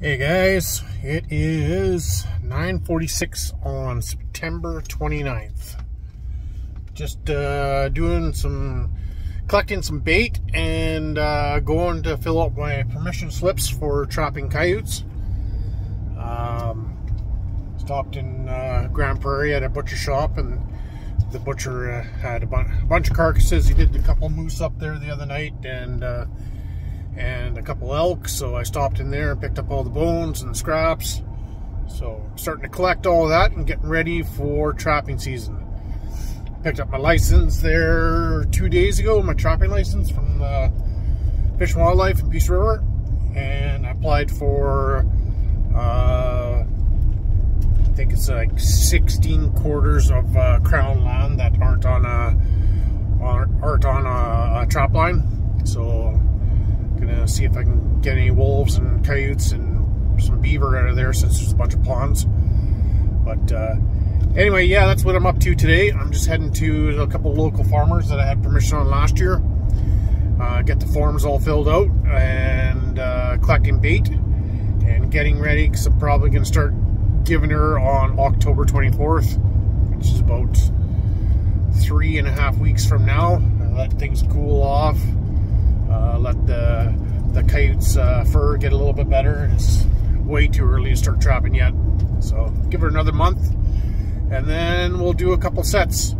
Hey guys, it is 9.46 on September 29th. Just uh, doing some, collecting some bait and uh, going to fill out my permission slips for trapping coyotes. Um, stopped in uh, Grande Prairie at a butcher shop and the butcher uh, had a, a, bunch of carcasses. He did a couple moose up there the other night and uh, and a couple elk. So I stopped in there and picked up all the bones and the scraps. So I'm starting to collect all that and getting ready for trapping season. Picked up my license there two days ago, my trapping license from the Fish and Wildlife in Peace River. And I applied for, uh, I think it's like 16 quarters of uh, crown land that aren't on a, aren't on a, a trap line. So Gonna see if I can get any wolves and coyotes and some beaver out of there since there's a bunch of ponds. But uh, anyway, yeah, that's what I'm up to today. I'm just heading to a couple local farmers that I had permission on last year. Uh, get the forms all filled out and uh, collecting bait and getting ready because I'm probably going to start giving her on October 24th, which is about three and a half weeks from now. let things cool off uh, let the the coyote's uh, fur get a little bit better. It's way too early to start trapping yet. So give her another month and then we'll do a couple sets.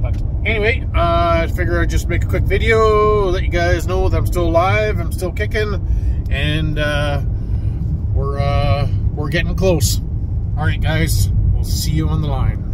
But anyway, uh, I figure I'd just make a quick video, let you guys know that I'm still alive, I'm still kicking, and uh, we're, uh, we're getting close. All right, guys, we'll see you on the line.